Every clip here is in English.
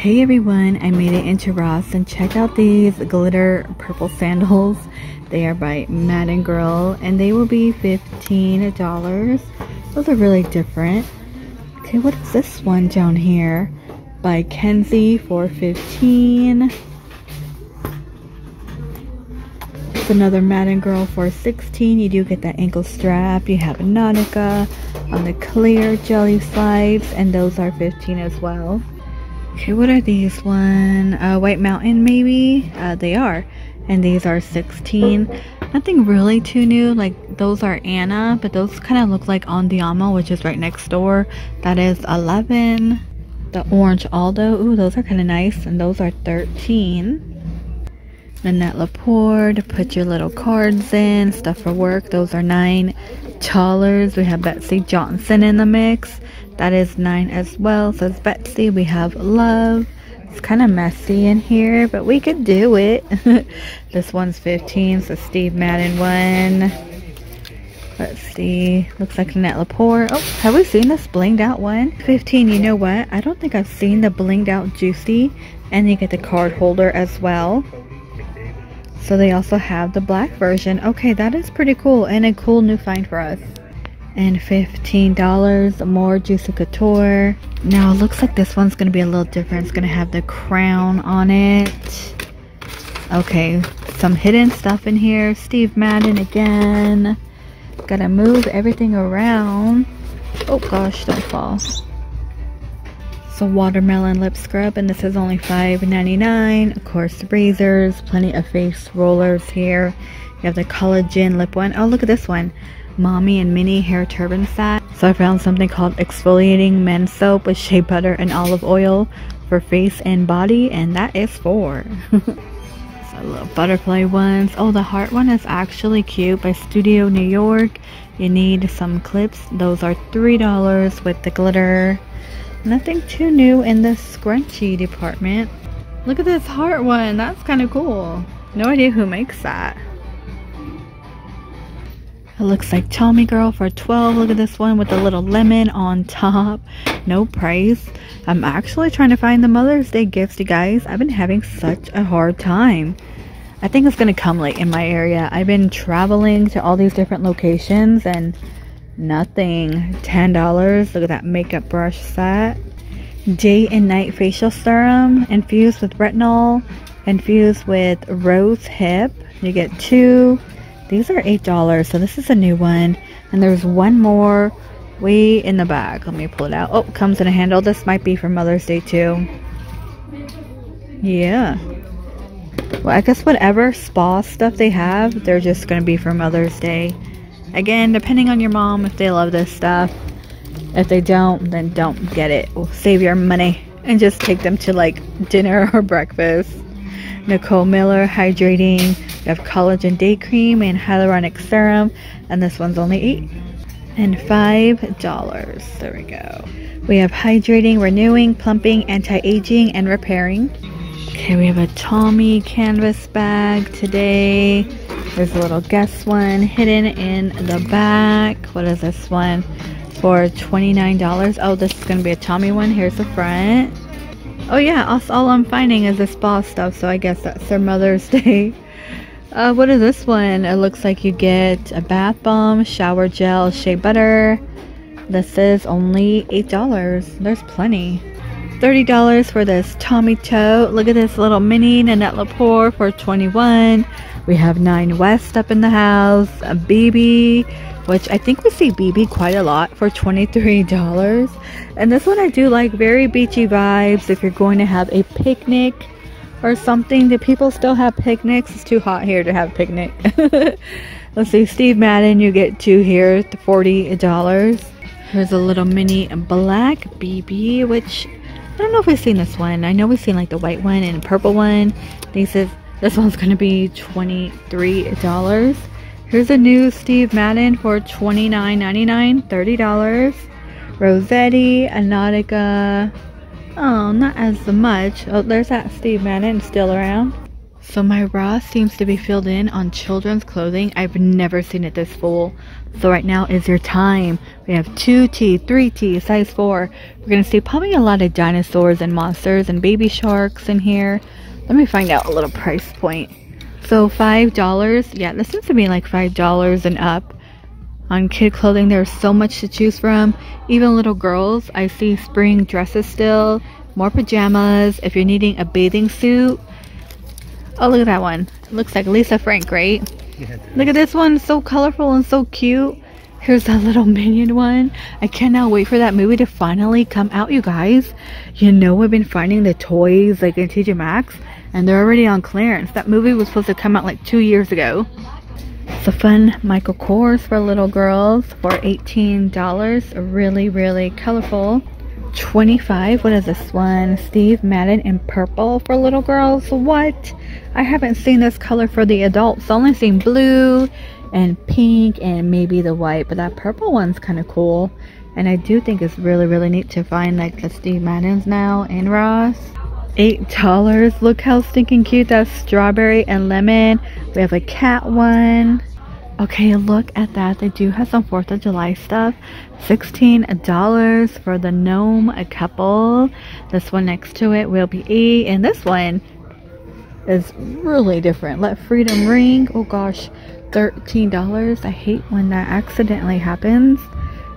Hey everyone, I made it into Ross and check out these glitter purple sandals. They are by Madden Girl and they will be $15. Those are really different. Okay, what is this one down here? By Kenzie for 15 It's another Madden Girl for 16 You do get that ankle strap. You have a Nautica on the clear jelly slides and those are 15 as well. Okay, what are these one? Uh, White Mountain maybe? Uh, they are. And these are 16. Nothing really too new. Like those are Anna, but those kind of look like Andiamo, which is right next door. That is 11. The Orange Aldo. Ooh, those are kind of nice. And those are 13. Nanette Lepore, put your little cards in, stuff for work. Those are nine dollars. We have Betsey Johnson in the mix. That is nine as well, says Betsey. We have love. It's kind of messy in here, but we could do it. this one's 15, so Steve Madden one. Let's see. Looks like Annette Lepore. Oh, have we seen this blinged out one? 15, you know what? I don't think I've seen the blinged out Juicy. And you get the card holder as well. So they also have the black version. Okay, that is pretty cool and a cool new find for us and $15 more Juicy Couture. Now it looks like this one's to be a little different. It's to have the crown on it. Okay, some hidden stuff in here. Steve Madden again. Gotta move everything around. Oh gosh, don't fall. So watermelon lip scrub and this is only $5.99. Of course, the razors, plenty of face rollers here. You have the collagen lip one. Oh, look at this one mommy and mini hair turban set. So I found something called exfoliating men's soap with shea butter and olive oil for face and body and that is for. so little butterfly ones. Oh the heart one is actually cute by Studio New York. You need some clips. Those are $3 with the glitter. Nothing too new in the scrunchie department. Look at this heart one. That's kind of cool. No idea who makes that. It looks like Tommy Girl for 12 Look at this one with the little lemon on top. No price. I'm actually trying to find the Mother's Day gifts, you guys. I've been having such a hard time. I think it's going to come late in my area. I've been traveling to all these different locations and nothing. $10. Look at that makeup brush set. Day and night facial serum infused with retinol, infused with rose hip. You get two these are $8, so this is a new one. And there's one more way in the back. Let me pull it out. Oh, comes in a handle. This might be for Mother's Day too. Yeah. Well, I guess whatever spa stuff they have, they're just going to be for Mother's Day. Again, depending on your mom, if they love this stuff. If they don't, then don't get it. We'll save your money and just take them to like dinner or breakfast. Nicole Miller Hydrating you have collagen day cream and hyaluronic serum, and this one's only eight and five dollars. There we go. We have hydrating, renewing, plumping, anti-aging, and repairing. Okay, we have a Tommy canvas bag today. There's a little guest one hidden in the back. What is this one? For $29. Oh, this is going to be a Tommy one. Here's the front. Oh yeah, all, all I'm finding is the spa stuff, so I guess that's their Mother's Day uh, what is this one? It looks like you get a bath bomb, shower gel, shea butter. This is only $8. There's plenty. $30 for this Tommy tote. Look at this little mini Nanette Lepore for 21 We have Nine West up in the house. A BB, which I think we see BB quite a lot for $23. And this one I do like very beachy vibes if you're going to have a picnic or something. Do people still have picnics? It's too hot here to have a picnic. Let's see, Steve Madden, you get two here, $40. Here's a little mini black BB, which I don't know if we've seen this one. I know we've seen like the white one and purple one. This is this one's gonna be $23. Here's a new Steve Madden for $29.99, $30. Rossetti, a Nautica, Oh, not as much. Oh, there's that Steve Madden still around. So my Ross seems to be filled in on children's clothing. I've never seen it this full. So right now is your time. We have 2T, 3T, size 4. We're going to see probably a lot of dinosaurs and monsters and baby sharks in here. Let me find out a little price point. So $5. Yeah, this seems to be like $5 and up. On kid clothing, there's so much to choose from. Even little girls, I see spring dresses still. More pajamas. If you're needing a bathing suit. Oh, look at that one. It looks like Lisa Frank, right? Yeah, look at this one. So colorful and so cute. Here's that little minion one. I cannot wait for that movie to finally come out, you guys. You know we've been finding the toys like in TJ Maxx and they're already on clearance. That movie was supposed to come out like two years ago. It's a fun Michael Kors for little girls for $18. Really, really colorful. 25 What is this one? Steve Madden in purple for little girls. What? I haven't seen this color for the adults. I've only seen blue and pink and maybe the white. But that purple one's kind of cool. And I do think it's really, really neat to find like the Steve Maddens now in Ross. $8. Look how stinking cute. That's strawberry and lemon. We have a cat one. Okay, look at that. They do have some 4th of July stuff. $16 for the gnome a couple. This one next to it will be 8 And this one is really different. Let freedom ring. Oh gosh, $13. I hate when that accidentally happens.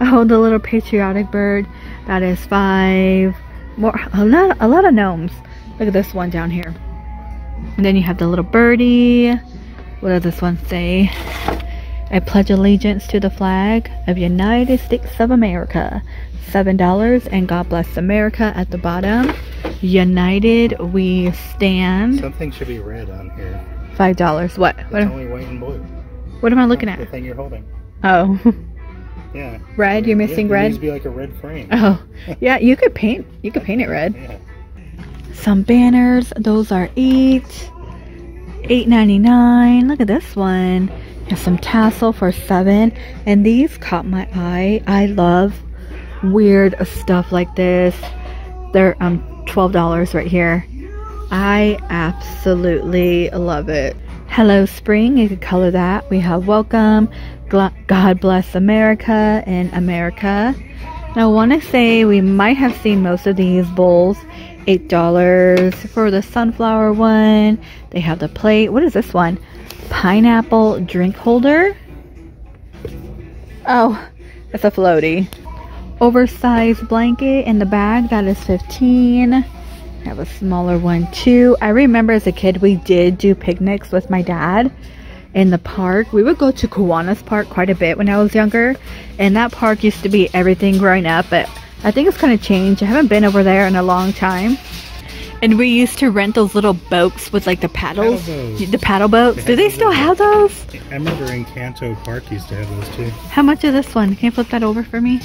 Oh, the little patriotic bird. That is 5 more a lot a lot of gnomes. Look at this one down here. And then you have the little birdie. What does this one say? I pledge allegiance to the flag of United States of America. $7 and God bless America at the bottom. United we stand. Something should be red on here. $5. What? It's what only white and blue. What am I looking at? The thing you're holding. Oh. Yeah. Red? You're missing yeah, red? It needs to be like a red frame. Oh. Yeah, you could paint you could paint it red. Yeah. Some banners, those are eight. Eight ninety nine. Look at this one. Has some tassel for seven. And these caught my eye. I love weird stuff like this. They're um twelve dollars right here. I absolutely love it. Hello Spring, you could color that. We have welcome, God bless America, and America. I want to say we might have seen most of these bowls. $8 for the sunflower one. They have the plate. What is this one? Pineapple drink holder. Oh, it's a floaty. Oversized blanket in the bag. That is 15 I have a smaller one too. I remember as a kid we did do picnics with my dad in the park. We would go to Kiwanis Park quite a bit when I was younger. And that park used to be everything growing up, but I think it's kind of changed. I haven't been over there in a long time. And we used to rent those little boats with like the paddles. Paddle the paddle boats. Do they still have those? I remember Encanto Park used to have those too. How much is this one? Can you flip that over for me?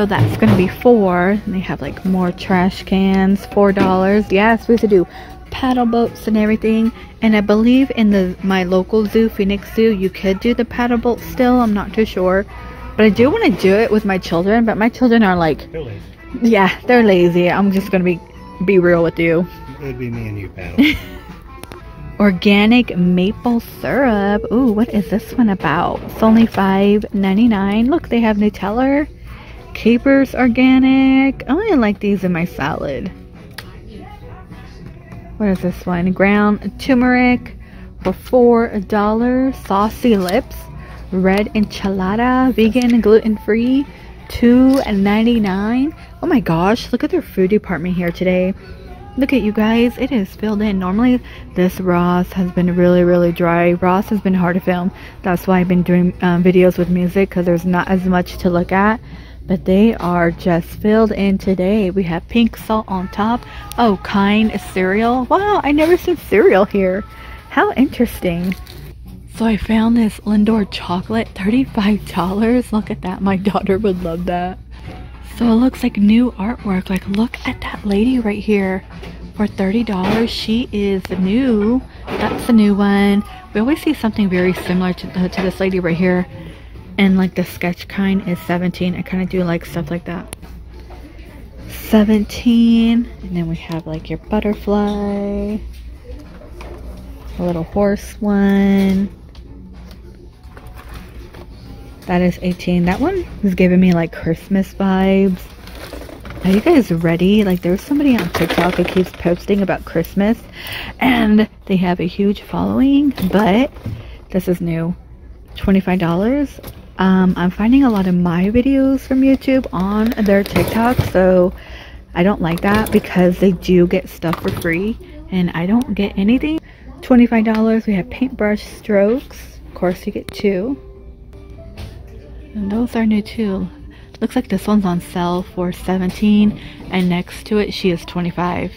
So that's gonna be four. And they have like more trash cans, four dollars. Yes, we used to do paddle boats and everything. And I believe in the my local zoo, Phoenix Zoo, you could do the paddle boat still. I'm not too sure. But I do want to do it with my children, but my children are like They're lazy. Yeah, they're lazy. I'm just gonna be be real with you. It'd be me and you paddle. Organic maple syrup. Ooh, what is this one about? It's only $5.99. Look, they have Nutella Capers organic. I only like these in my salad. What is this one? Ground turmeric for four dollars. Saucy lips, red enchilada, vegan, gluten free, two ninety nine. Oh my gosh! Look at their food department here today. Look at you guys, it is filled in. Normally, this Ross has been really, really dry. Ross has been hard to film. That's why I've been doing um, videos with music because there's not as much to look at but they are just filled in today. We have pink salt on top. Oh, kind cereal. Wow, I never seen cereal here. How interesting. So I found this Lindor chocolate, $35. Look at that. My daughter would love that. So it looks like new artwork. Like, look at that lady right here for $30. She is new. That's a new one. We always see something very similar to, to this lady right here and like the sketch kind is 17 i kind of do like stuff like that 17 and then we have like your butterfly A little horse one. That is 18. That one is giving me like Christmas vibes. Are you guys ready? Like there's somebody on TikTok who keeps posting about Christmas and they have a huge following, but this is new. $25. Um, I'm finding a lot of my videos from YouTube on their TikTok, so I don't like that because they do get stuff for free and I don't get anything. $25. We have paintbrush strokes. Of course, you get two. And those are new too. Looks like this one's on sale for 17 and next to it she is 25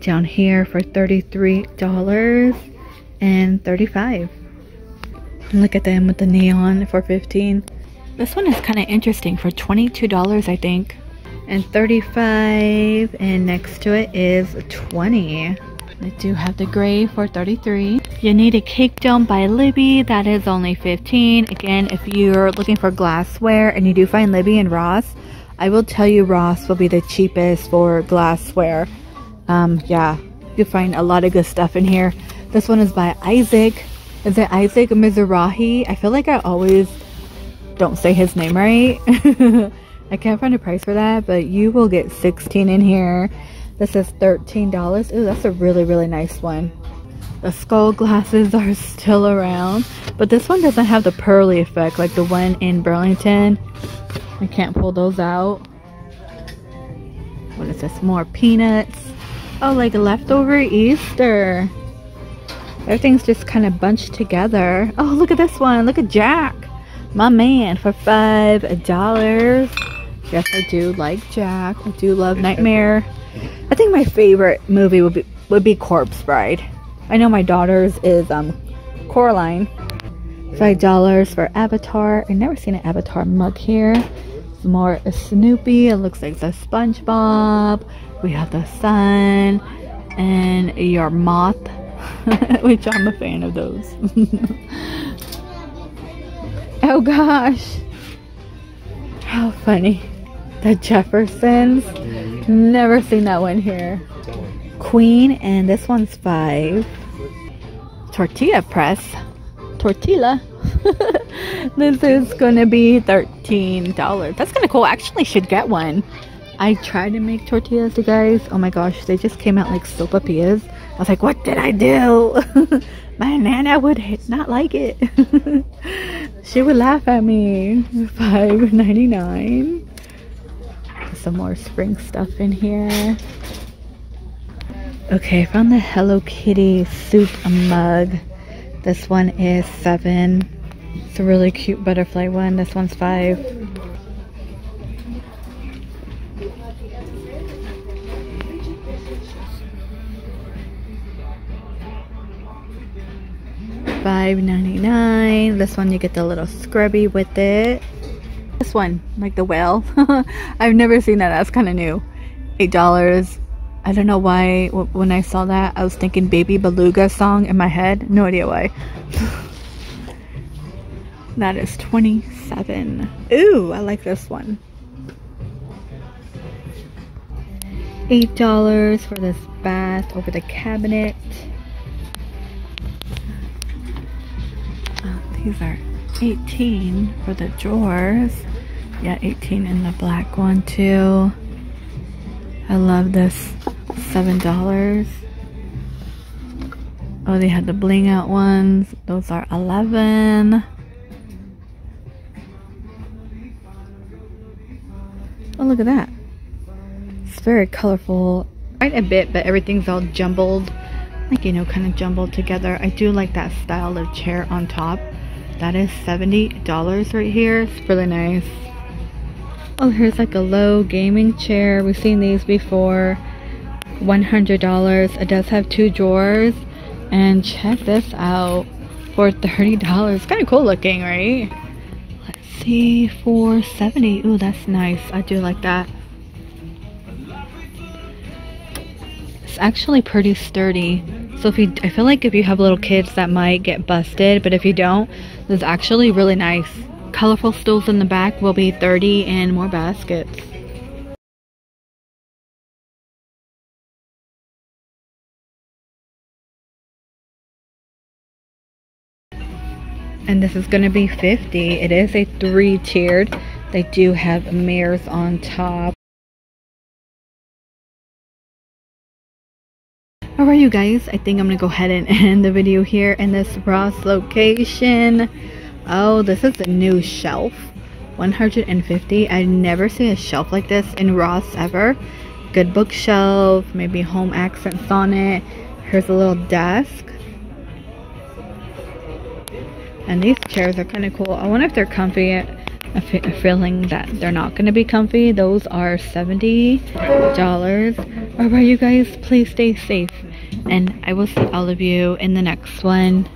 down here for $33 and 35 look at them with the neon for 15 this one is kind of interesting for $22 I think. And 35 and next to it is 20 I do have the gray for 33 you need a cake dome by Libbey that is only 15 again if you're looking for glassware and you do find Libbey and ross i will tell you ross will be the cheapest for glassware. Um yeah you find a lot of good stuff in here. This one is by isaac is it isaac mizrahi i feel like i always don't say his name right i can't find a price for that but you will get 16 in here this is $13. Ooh, that's a really, really nice one. The skull glasses are still around, but this one doesn't have the pearly effect like the one in Burlington. I can't pull those out. What is this? More peanuts. Oh, like leftover Easter. Everything's just kind of bunched together. Oh, look at this one. Look at Jack. My man for $5. Yes, I do like Jack. I do love Nightmare. I think my favorite movie would be would be Corpse Bride. I know my daughter's is um Coraline. Five dollars for Avatar. I've never seen an Avatar mug here. Some more Snoopy. It looks like the SpongeBob. We have the sun and your moth, which I'm a fan of those. oh gosh, how funny! The Jeffersons. Never seen that one here. Queen, and this one's five. Tortilla press. Tortilla. this is gonna be $13. That's kind of cool. I actually should get one. I tried to make tortillas, you guys. Oh my gosh, they just came out like sopapillas. I was like, what did I do? my nana would not like it. she would laugh at me. Five ninety nine some more spring stuff in here. Okay, I found the Hello Kitty soup mug. This one is seven. It's a really cute butterfly one. This one's five. Five ninety nine. This one you get the little scrubby with it. This one, like the whale. I've never seen that. That's kind of new. Eight dollars. I don't know why. When I saw that, I was thinking Baby Beluga song in my head. No idea why. that is 27. Ooh, I like this one. Eight dollars for this bath over the cabinet. These are 18 for the drawers. Yeah, 18 in the black one too. I love this. $7. Oh, they had the bling out ones. Those are 11. Oh, look at that. It's very colorful. Quite a bit, but everything's all jumbled. Like, you know, kind of jumbled together. I do like that style of chair on top. That is $70 right here. It's really nice. Oh, here's like a low gaming chair. We've seen these before. $100. It does have two drawers. And check this out for $30. Kind of cool looking, right? Let's see, for 70 Ooh, that's nice. I do like that. It's actually pretty sturdy. So if you, I feel like if you have little kids that might get busted, but if you don't, there's actually really nice. Colorful stools in the back will be 30 and more baskets. And this is gonna be 50. It is a three tiered. They do have mirrors on top Alright you guys, I think I'm gonna go ahead and end the video here in this Ross location. Oh, this is a new shelf. 150. I've never see a shelf like this in Ross ever. Good bookshelf, maybe home accents on it. Here's a little desk. And these chairs are kind of cool. I wonder if they're comfy. a feeling that they're not going to be comfy. Those are $70. Alright, you guys, please stay safe. And I will see all of you in the next one.